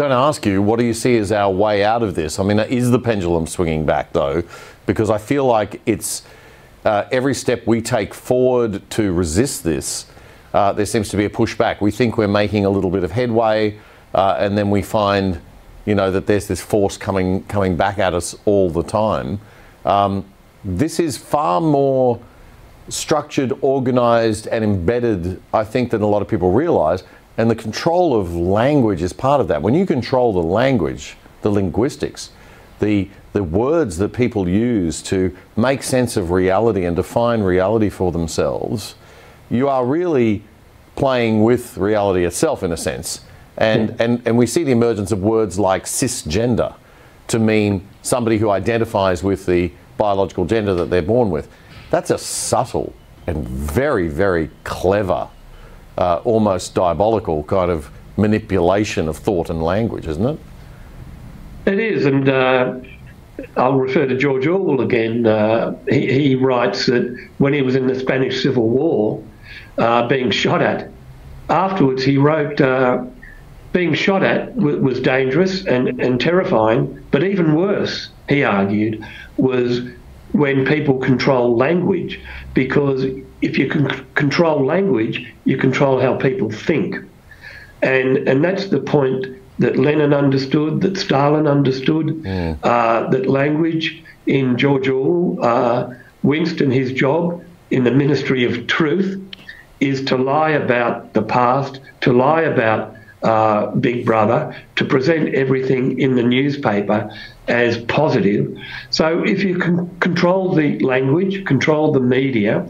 going to ask you, what do you see as our way out of this? I mean, is the pendulum swinging back though? Because I feel like it's uh, every step we take forward to resist this, uh, there seems to be a pushback. We think we're making a little bit of headway, uh, and then we find, you know, that there's this force coming coming back at us all the time. Um, this is far more structured, organised, and embedded, I think, than a lot of people realise. And the control of language is part of that. When you control the language, the linguistics, the the words that people use to make sense of reality and define reality for themselves, you are really playing with reality itself in a sense. And, and, and we see the emergence of words like cisgender to mean somebody who identifies with the biological gender that they're born with. That's a subtle and very, very clever, uh, almost diabolical kind of manipulation of thought and language, isn't it? It is, and uh, I'll refer to George Orwell again. Uh, he, he, writes that when he was in the Spanish Civil War, uh, being shot at, afterwards he wrote, uh, being shot at was dangerous and, and terrifying, but even worse, he argued, was when people control language, because if you can control language, you control how people think. And, and that's the point that Lenin understood, that Stalin understood, mm. uh, that language in George Orwell, uh, Winston, his job in the Ministry of Truth is to lie about the past, to lie about uh, Big Brother, to present everything in the newspaper as positive. So if you can control the language, control the media,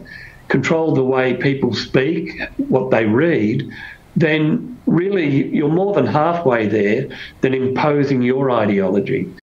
control the way people speak, what they read, then really you're more than halfway there than imposing your ideology.